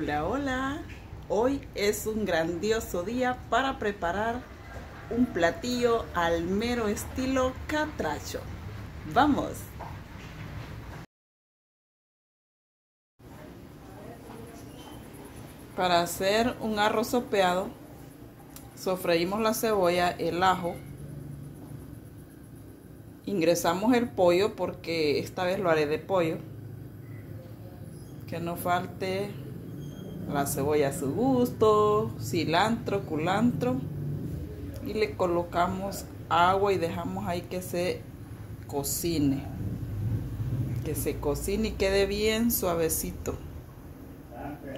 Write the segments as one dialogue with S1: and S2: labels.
S1: Hola, hola. Hoy es un grandioso día para preparar un platillo al mero estilo catracho. ¡Vamos! Para hacer un arroz sopeado, sofreímos la cebolla, el ajo, ingresamos el pollo porque esta vez lo haré de pollo, que no falte la cebolla a su gusto, cilantro, culantro y le colocamos agua y dejamos ahí que se cocine, que se cocine y quede bien suavecito.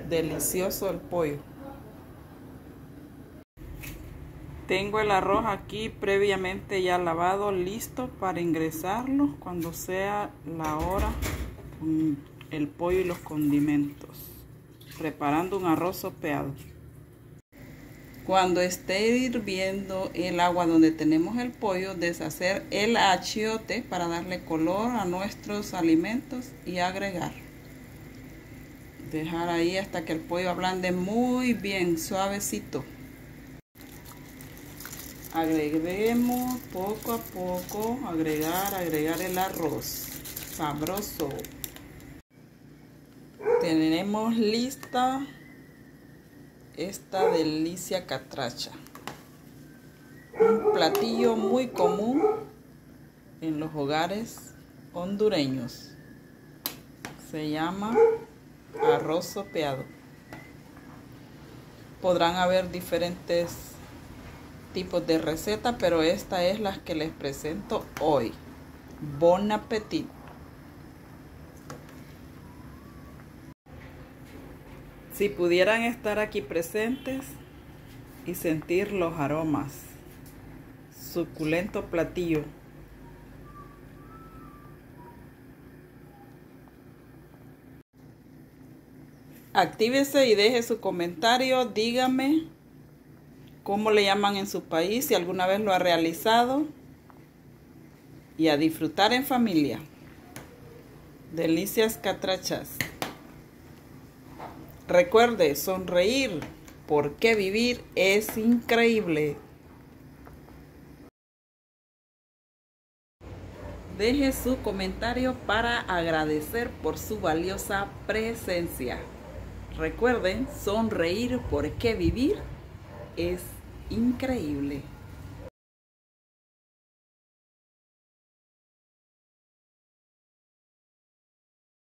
S1: Delicioso el pollo. Tengo el arroz aquí previamente ya lavado, listo para ingresarlo cuando sea la hora con el pollo y los condimentos. Preparando un arroz sopeado. Cuando esté hirviendo el agua donde tenemos el pollo, deshacer el achiote para darle color a nuestros alimentos y agregar. Dejar ahí hasta que el pollo ablande muy bien suavecito. Agreguemos poco a poco agregar agregar el arroz. Sabroso tenemos lista esta delicia catracha un platillo muy común en los hogares hondureños se llama arroz sopeado. Podrán haber diferentes tipos de recetas, pero esta es la que les presento hoy. Bon appetit. Si pudieran estar aquí presentes y sentir los aromas, suculento platillo Actívese y deje su comentario. Dígame cómo le llaman en su país, si alguna vez lo ha realizado. Y a disfrutar en familia. Delicias catrachas. Recuerde, sonreír, porque vivir es increíble. Deje su comentario para agradecer por su valiosa presencia. Recuerden, sonreír porque vivir es increíble.